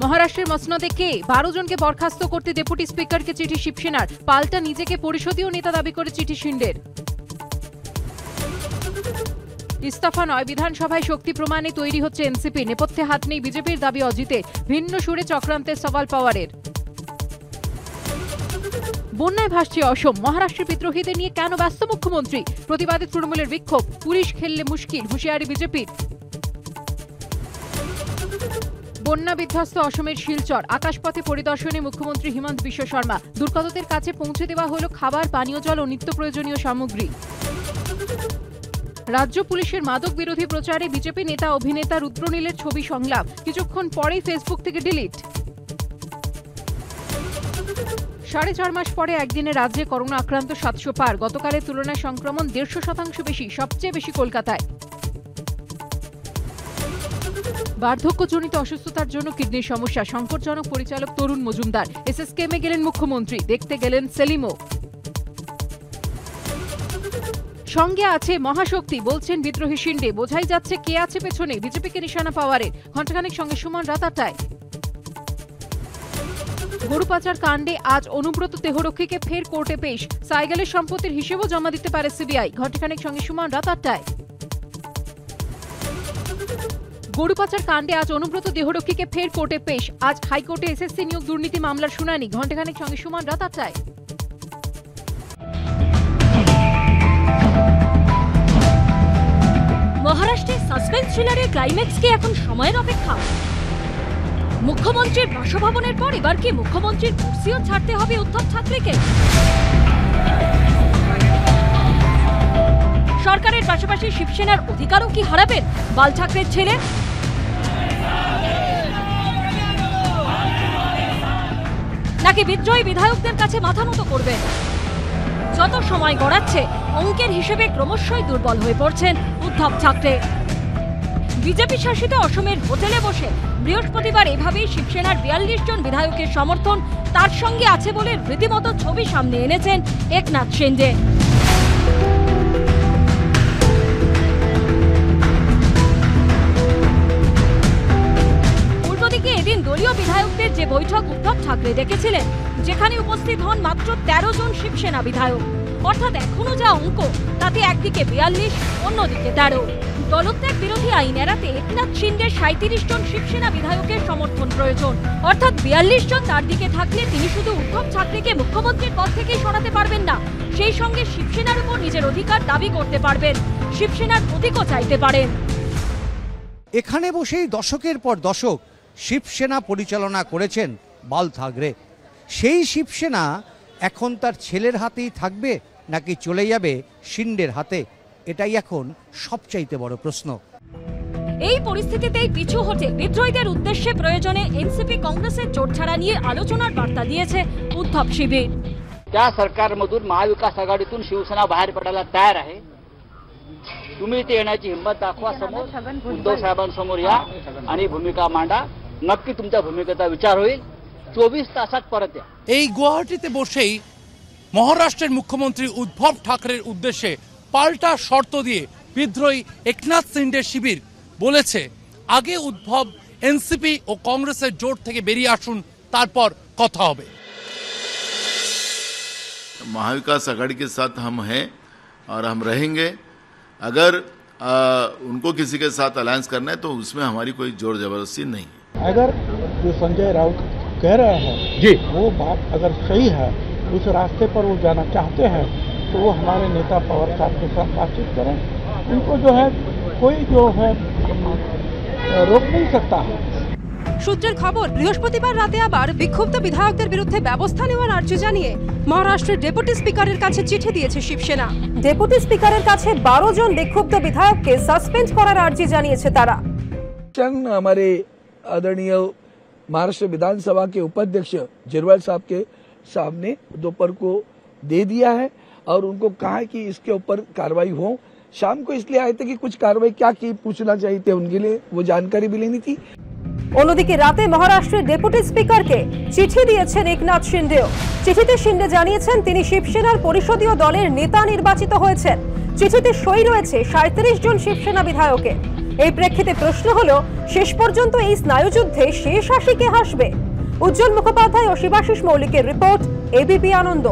মহারাষ্ট্রের মসনদে কে? বারো জনকে বরখাস্ত করতে ডেপুটি স্পিকারকে চিঠি শিবসেনার। পাল্টা নিজেকে পরিষদীয় নেতা দাবি করে চিঠি শিন্ডের। ইস্তফা নয়, বিধানসভায় শক্তি প্রমাণে তৈরি হচ্ছে এনসিপি। নেপথ্যে হাত নেই বিজেপির দাবি অজিতে। ভিন্ন সুরে চক্রান্তের সওয়াল পাওয়ারের। বন্যায় ভাসছে অসম। মহারাষ্ট্রের বিদ্রোহীদের নিয়ে কেন ব্যস্ত মুখ্যমন্ত্রী? প্রতিবাদে তৃণমূলের বিক্ষোভ। পুলিশ খেললে মুশকিল। হুঁশিয়ারি বিজেপির। বন্যা বিধ্বস্ত অসমের শিলচর। আকাশপথে পরিদর্শনে মুখ্যমন্ত্রী হিমন্ত বিশ্ব শর্মা। দুর্গতদের কাছে পৌঁছে দেওয়া হলো খাবার, পানীয় জল ও নিত্য প্রয়োজনীয় সামগ্রী। রাজ্য পুলিশের মাদক বিরোধী প্রচারে বিজেপি নেতা, অভিনেতা রুদ্রনীলের ছবি সংলাপ। কিছুক্ষণ পরেই ফেসবুক থেকে ডিলিট। সাড়ে চার মাস পরে একদিনে রাজ্যে করোনা আক্রান্ত সাতশো পার। গতকালের তুলনায় সংক্রমণ দেড়শো শতাংশ বেশি, সবচেয়ে বেশি কলকাতায়। বার্ধক্যজনিত অসুস্থতার জন্য কিডনির সমস্যা, সংকটজনক পরিচালক তরুণ মজুমদার। এসএসকেমে গেলেন মুখ্যমন্ত্রী, দেখতে গেলেন সেলিমও। সঙ্গে আছে মহাশক্তি, বলছেন বিদ্রোহী শিন্ডে। বোঝাই যাচ্ছে কে আছে পেছনে, বিজেপিকে নিশানা পাওয়ারে ঘণ্টাখানেক সঙ্গে সুমন রাত আটটায় গরু পাচার কাণ্ডে আজ অনুব্রত দেহরক্ষীকে ফের কোর্টে পেশ। সাইকেলের সম্পত্তির হিসেবও জমা দিতে পারে সিবিআই। ঘণ্টাখানেক সঙ্গে সুমন রাত আটটায় গরু পাচার কাণ্ডে আজ অনুব্রত দেহরক্ষীকে ফের কোর্টে পেশ। আজ হাইকোর্টে এসএসসি নিয়োগ দুর্নীতি মামলার শুনানি। ঘণ্টাখানেক সঙ্গে সুমন রাত আটটায় মহারাষ্ট্রে সাসপেন্স থ্রিলারের ক্লাইম্যাক্স কি এখন সময়ের অপেক্ষা? মুখ্যমন্ত্রীর বাসভবনের পর এবার কি মুখ্যমন্ত্রীর কুর্সিও ছাড়তে হবে উদ্ধব ঠাকরেকে? সরকারের পাশাপাশি শিবসেনার অধিকারও কি হারাবেন? বাল ঠাকরের ছেলে নাকি বিদ্রোহী বিধায়কদের কাছে মাথা নত করবেন যত সময় গড়াচ্ছে, অঙ্কের হিসেবে ক্রমশই দুর্বল হয়ে পড়ছেন উদ্ধব ঠাকরে। বিজেপি শাসিত অসমের হোটেলে বসে বৃহস্পতিবার এভাবেই শিবসেনার বিয়াল্লিশ জন বিধায়কের সমর্থন তার সঙ্গে আছে বলে রীতিমতো ছবি সামনে এনেছেন একনাথ শিন্দে। ডেকেছিলেন, যেখানে উপস্থিত হন মাত্র তেরো জন শিবসেনা বিধায়ক। অর্থাৎ এখনও যা অঙ্ক, তাতে একদিকে বিয়াল্লিশ, অন্যদিকে তেরো। দলত্যাগ বিরোধী আইন এড়াতে একনাথ শিন্ডের সাঁত্রিশ জন শিবসেনা বিধায়কের সমর্থন প্রয়োজন। অর্থাৎ বিয়াল্লিশ জন তার দিকে থাকলে তিনি শুধু উদ্ধব ঠাকরেকে মুখ্যমন্ত্রীর পদ থেকেই সরাতে পারবেন না, সেই সঙ্গে শিবসেনার উপর নিজের অধিকার দাবি করতে পারবেন। শিবসেনার প্রতীকও চাইতে পারেন। এখানে বসেই দশকের পর দশক শিবসেনা পরিচালনা করেছেন বাল থাগরে সেই শিবসেনা এখন তার ছেলের হাতেই থাকবে নাকি চলে যাবে শিন্ডের হাতে এটাই এখন সবচাইতে বড় প্রশ্ন এই পরিস্থিতিতেই পিছু হটে বিদ্রোহীদের উদ্দেশ্যে প্রয়োজনে এনসিপি কংগ্রেসের জোটছাড়া নিয়ে আলোচনার বার্তা দিয়েছে উদ্ধব শিবির त्या सरकारमधून महाविकास आघाडीतून शिवसेना बाहेर पडायला तयार आहे तुम्ही इथे येण्याची हिंमत दाखवा समोर उद्धव साहेबांसमोर या आणि भूमिका मांडा नक्की तुमच्या भूमिकेचा विचार होईल चोवीस तासात परत या এই গুয়াহাটিতে বসেই মহারাষ্ট্রের মুখ্যমন্ত্রী উদ্ধব ঠাকরের উদ্দেশ্যে পাল্টা শর্ত দিয়ে বিদ্রোহী একনাথ সিন্ডের শিবির বলেছে আগে উদ্ভব এনসিপি ও কংগ্রেসের জোট থেকে বেরিয়ে আসুন তারপর কথা হবে महाविकास आघाड़ी के साथ हम हैं और हम रहेंगे अगर आ, उनको किसी के साथ अलायंस करना है तो उसमें हमारी कोई जोर जबरदस्ती नहीं है अगर जो संजय राउत कह रहे हैं जी वो बात अगर सही है उस रास्ते पर वो जाना चाहते हैं तो वो हमारे नेता पवार साहब के साथ बातचीत करें उनको जो है कोई जो है रोक नहीं सकता है সূত্রের খবর বৃহস্পতিবার রাতে আবার বিক্ষুব্ধ বিধায়কদের বিরুদ্ধে ব্যবস্থা নেওয়ার আর্জি জানিয়ে মহারাষ্ট্রের ডেপুটি স্পিকারের কাছে চিঠি দিয়েছে শিবসেনা ডেপুটি স্পিকারের কাছে বারো জন বিক্ষুব্ধ বিধায়ককে সাসপেন্ড করার আর্জি জানিয়েছে তারা शन हमारे आदरणीय महाराष्ट्र विधानसभा के उपाध्यक्ष जिरवाल साहब के सामने दोपहर को दे दिया है और उनको कहा है कि इसके ऊपर कार्रवाई हो शाम को इसलिए आए थे कि कुछ कार्रवाई क्या की पूछना चाहिए थे उनके लिए वो जानकारी भी लेनी थी অন্যদিকে রাতে মহারাষ্ট্রের ডেপুটি স্পিকারকে চিঠি দিয়েছেন একনাথ শিন্ডেও চিঠিতে শিন্ডে জানিয়েছেন তিনি শিবসেনার পরিষদীয় দলের নেতা নির্বাচিত হয়েছেন চিঠিতে সই রয়েছে সাঁত্রিশ জন শিবসেনা বিধায়কের এই প্রেক্ষিতে প্রশ্ন হলো, শেষ পর্যন্ত এই স্নায়ুযুদ্ধে শেষ হাসি কে হাসবে? উজ্জ্বল মুখোপাধ্যায় ও শিবাশিস মৌলিকের রিপোর্ট এবিপি আনন্দ।